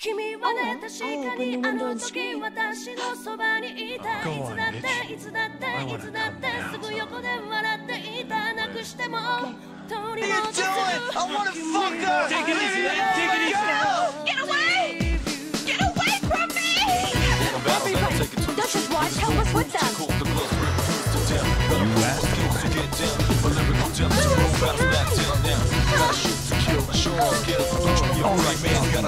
君はね確かにあの時私のそばにいたいつだっていつだっていつだってすぐ横で笑っていたなくしても取り戻せる I wanna fuck her! Take it easy, man. Take it easy. Get away! Get away from me! Don't just watch, help us